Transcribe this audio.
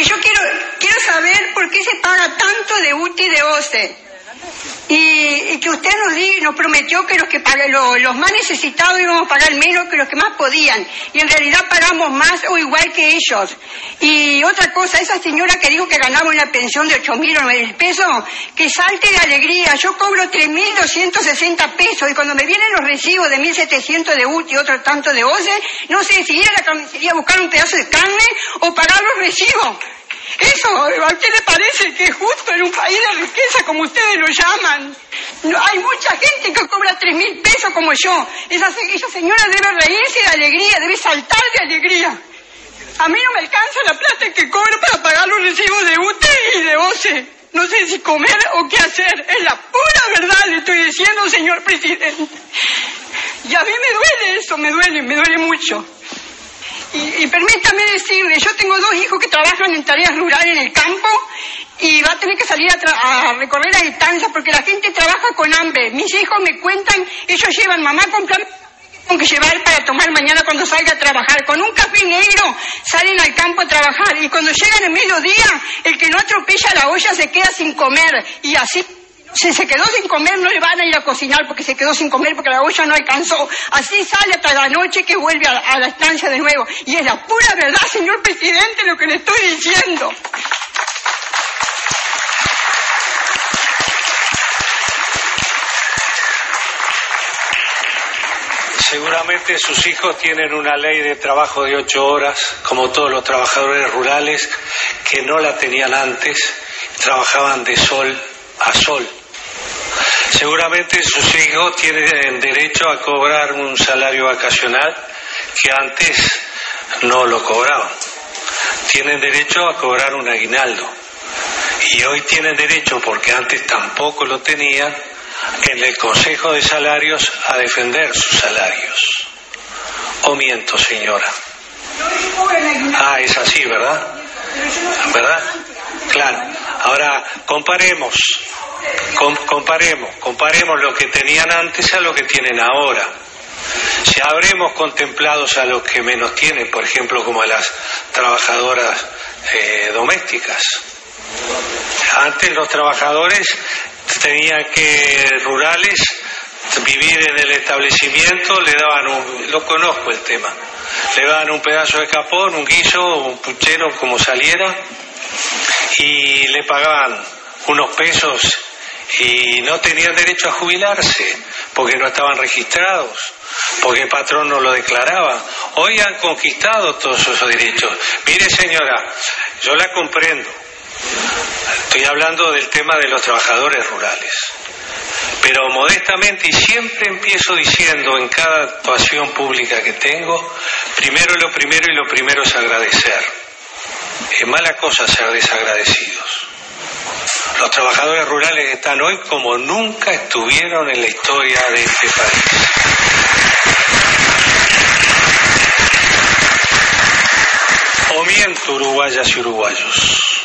que yo quiero, quiero saber por qué se paga tanto de UTI de OCE y, que usted nos, di, nos prometió que los que los más necesitados íbamos a pagar menos que los que más podían y en realidad pagamos más o igual que ellos. Y otra cosa, esa señora que dijo que ganaba una pensión de ocho mil o nueve mil pesos, que salte de alegría. Yo cobro tres mil doscientos sesenta pesos y cuando me vienen los recibos de mil setecientos de UTI y otro tanto de OCE, no sé si ir a la carnicería a buscar un pedazo de carne o pagar los recibos. Eso, ¿a usted le parece que es justo en un país de riqueza como ustedes lo llaman? hay mucha gente que cobra tres mil pesos como yo. Esa, esa señora debe reírse de alegría, debe saltar de alegría. A mí no me alcanza la plata que cobro para pagar los recibos de UTE y de OCE. No sé si comer o qué hacer. Es la pura verdad, le estoy diciendo, señor presidente. Y a mí me duele eso, me duele, me duele mucho. Y, permítame decirle, yo tengo dos hijos que trabajan en tareas rurales en el campo y va a tener que salir a, recorrer a distancia porque la gente trabaja con hambre. Mis hijos me cuentan, ellos llevan mamá comprar que llevar para tomar mañana cuando salga a trabajar. Con un café negro salen al campo a trabajar y cuando llegan el mediodía, el que no atropella la olla se queda sin comer y así si se quedó sin comer, no le van a ir a cocinar porque se quedó sin comer porque la olla no alcanzó. Así sale hasta la noche que vuelve a, la estancia de nuevo. Y es la pura verdad, señor presidente, lo que le estoy diciendo. Seguramente sus hijos tienen una ley de trabajo de ocho horas, como todos los trabajadores rurales, que no la tenían antes, trabajaban de sol a sol. Seguramente sus hijos tienen derecho a cobrar un salario vacacional que antes no lo cobraban. Tienen derecho a cobrar un aguinaldo. Y hoy tienen derecho, porque antes tampoco lo tenían, en el Consejo de Salarios a defender sus salarios. ¿O miento, señora? Ah, es así, ¿verdad? ¿Verdad? Claro. Ahora, comparemos, comparemos, comparemos lo que tenían antes a lo que tienen ahora. Si habremos contemplado a los que menos tienen, por ejemplo, como a las trabajadoras eh, domésticas. Antes los trabajadores tenían que, rurales, vivir en el establecimiento, le daban un, lo conozco el tema, le daban un pedazo de capón, un guiso, un puchero, como saliera, y le pagaban unos pesos y no tenían derecho a jubilarse porque no estaban registrados, porque el patrón no lo declaraba. Hoy han conquistado todos esos derechos. Mire señora, yo la comprendo. Estoy hablando del tema de los trabajadores rurales. Pero modestamente, y siempre empiezo diciendo en cada actuación pública que tengo, primero lo primero y lo primero es agradecer es mala cosa ser desagradecidos. Los trabajadores rurales están hoy como nunca estuvieron en la historia de este país. O miento, uruguayas y uruguayos.